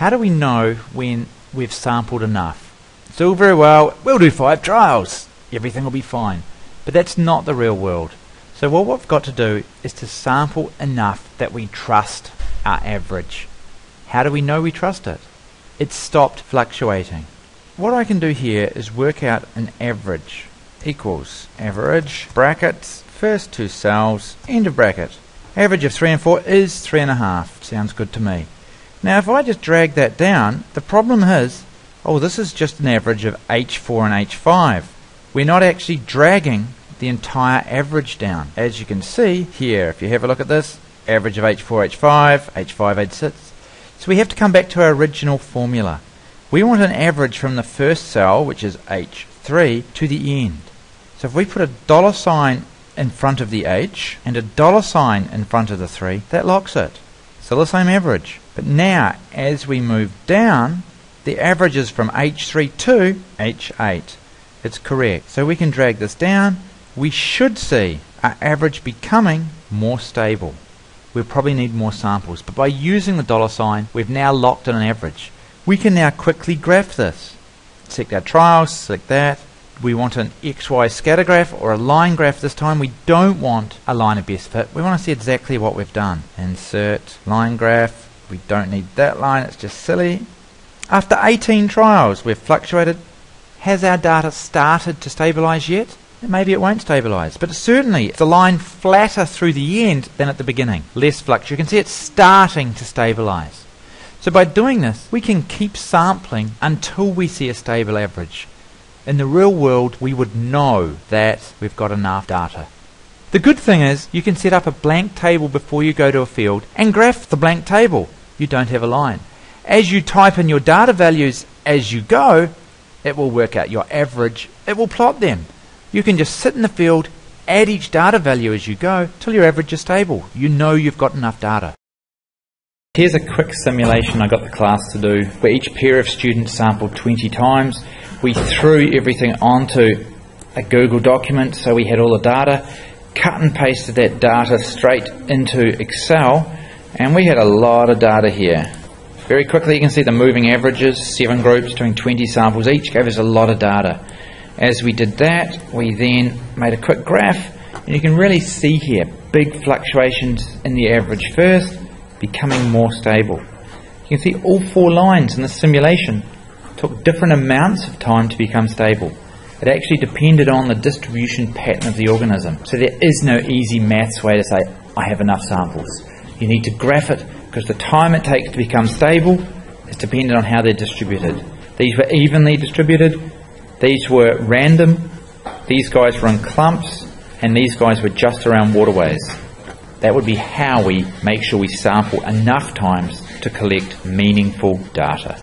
How do we know when we've sampled enough? It's all very well, we'll do five trials, everything will be fine. But that's not the real world. So what we've got to do is to sample enough that we trust our average. How do we know we trust it? It's stopped fluctuating. What I can do here is work out an average equals average brackets first two cells end of bracket average of 3 and 4 is 3.5 sounds good to me now if I just drag that down the problem is oh this is just an average of H4 and H5 we're not actually dragging the entire average down. As you can see here if you have a look at this average of H4 H5 H5 H6 so we have to come back to our original formula. We want an average from the first cell which is H3 to the end. So if we put a dollar sign in front of the H and a dollar sign in front of the 3, that locks it. Still the same average. But now, as we move down, the average is from H3 to H8. It's correct. So we can drag this down. We should see our average becoming more stable. We'll probably need more samples. But by using the dollar sign, we've now locked in an average. We can now quickly graph this. Select our trials, select that, we want an XY scatter graph or a line graph this time. We don't want a line of best fit. We want to see exactly what we've done. Insert line graph. We don't need that line. It's just silly. After 18 trials, we've fluctuated. Has our data started to stabilize yet? Maybe it won't stabilize, but certainly it's a line flatter through the end than at the beginning. Less flux. You can see it's starting to stabilize. So by doing this, we can keep sampling until we see a stable average. In the real world, we would know that we've got enough data. The good thing is you can set up a blank table before you go to a field and graph the blank table. You don't have a line. As you type in your data values as you go, it will work out your average. It will plot them. You can just sit in the field, add each data value as you go till your average is stable. You know you've got enough data. Here's a quick simulation I got the class to do where each pair of students sampled 20 times we threw everything onto a Google document so we had all the data, cut and pasted that data straight into Excel, and we had a lot of data here. Very quickly you can see the moving averages, seven groups doing 20 samples each, gave us a lot of data. As we did that, we then made a quick graph, and you can really see here big fluctuations in the average first, becoming more stable. You can see all four lines in the simulation took different amounts of time to become stable. It actually depended on the distribution pattern of the organism. So there is no easy maths way to say, I have enough samples. You need to graph it because the time it takes to become stable is dependent on how they're distributed. These were evenly distributed, these were random, these guys were in clumps, and these guys were just around waterways. That would be how we make sure we sample enough times to collect meaningful data.